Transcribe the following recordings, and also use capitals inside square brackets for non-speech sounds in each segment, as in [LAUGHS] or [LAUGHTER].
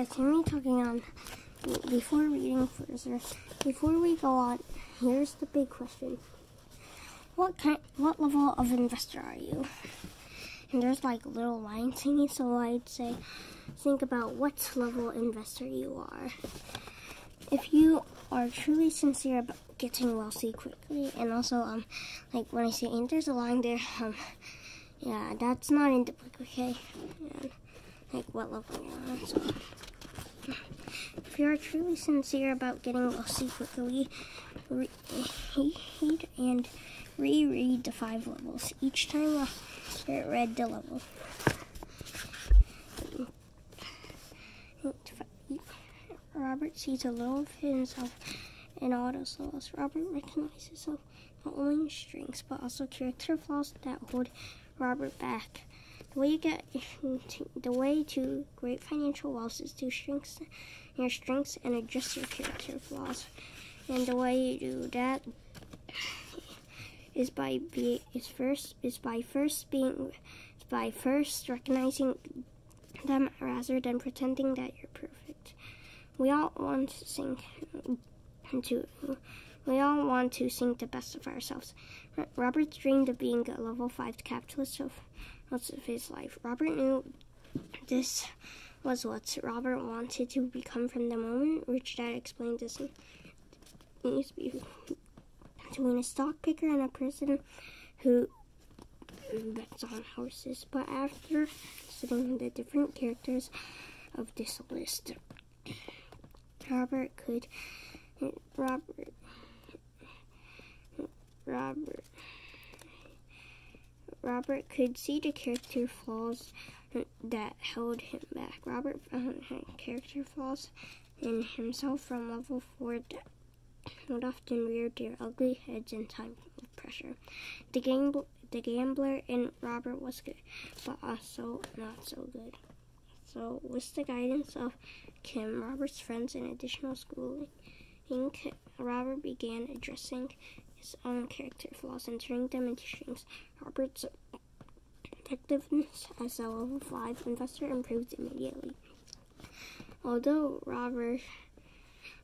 It's me talking on. Before reading further, before we go on, here's the big question: What kind, what level of investor are you? And there's like little lines in it, so I'd say think about what level investor you are. If you are truly sincere about getting wealthy quickly, and also um, like when I say and there's a line there, um, yeah, that's not in the book, okay? Like what level you're on. So. You are truly sincere about getting wealthy quickly, read and reread the five levels. Each time you read the level. Robert sees a little of himself in all the souls. Robert recognizes himself not only strengths but also character flaws that hold Robert back. The way you get [LAUGHS] the way to great financial wealth is to strengthen your strengths and adjust your character flaws. And the way you do that [SIGHS] is by be is first is by first being is by first recognizing them rather than pretending that you're perfect. We all want to sing to we all want to sing the best of ourselves. Robert dreamed of being a level five capitalist of most of his life. Robert knew this was what Robert wanted to become from the moment Rich Dad explained this be [LAUGHS] between a stock picker and a person who bets on horses. But after studying the different characters of this list, Robert could Robert Robert Robert could see the character flaws that held him back. Robert found character flaws in himself from level 4 that would often rear their ugly heads in time of pressure. The, gambler, the gambler in Robert was good, but also not so good. So, with the guidance of Kim, Robert's friends, and additional schooling, Robert began addressing his own character flaws and turning them into strengths. Robert's effectiveness as a level 5 investor improved immediately. Although Robert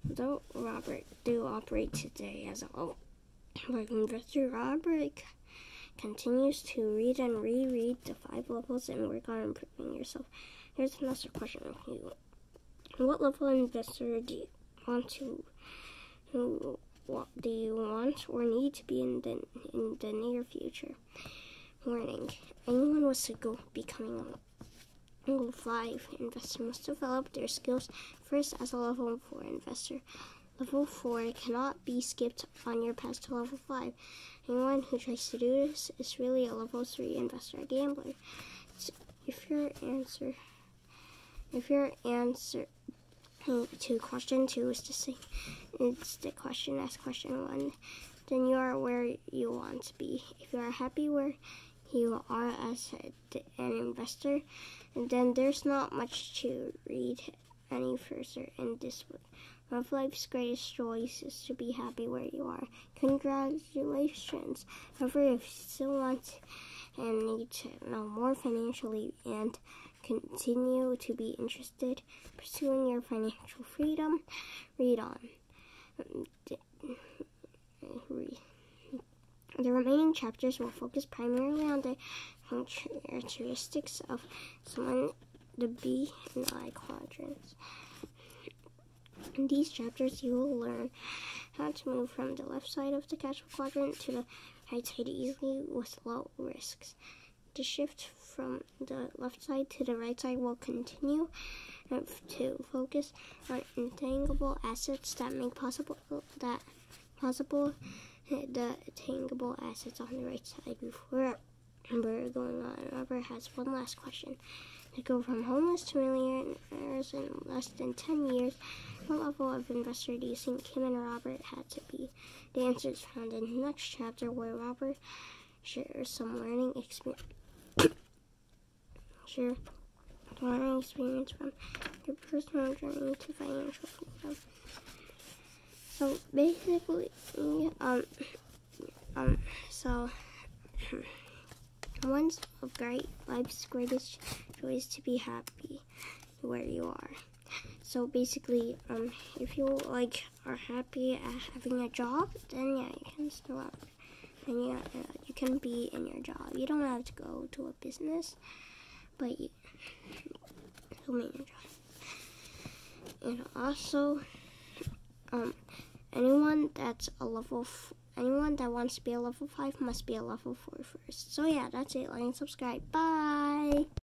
Though Robert do operate today as a level investor, Robert continues to read and reread the five levels and work on improving yourself. Here's another question for you. What level investor do you want to do you want or need to be in the in the near future? Warning: Anyone was to go becoming a level five investor must develop their skills first as a level four investor. Level four cannot be skipped on your path to level five. Anyone who tries to do this is really a level three investor a gambler. So if your answer if your answer to question two is to say it's the question as question one, then you are where you want to be. If you are happy where you are as an investor, and then there's not much to read any further in this book. One of life's greatest joys is to be happy where you are. Congratulations. However, if you still want and need to know more financially and continue to be interested pursuing your financial freedom, read on. The remaining chapters will focus primarily on the characteristics of someone, the B and I quadrants. In these chapters, you will learn how to move from the left side of the cash quadrant to the right side easily with low risks. The shift from the left side to the right side will continue uh, to focus on intangible assets that make possible that possible uh, the tangible assets on the right side before we're going on. Robert has one last question. To go from homeless to millionaires in less than 10 years, what level of investor do you think Kim and Robert had to be? The answer is found in the next chapter where Robert shares some learning experience share learning experience from your personal journey to financial freedom. So basically, um, um, so one's of great life's greatest joys to be happy where you are. so basically, um, if you like are happy at having a job, then yeah, you can still have, and yeah, uh, can be in your job. You don't have to go to a business, but you be in your job. And also, um, anyone that's a level, f- anyone that wants to be a level five must be a level four first. So yeah, that's it. Like and subscribe. Bye.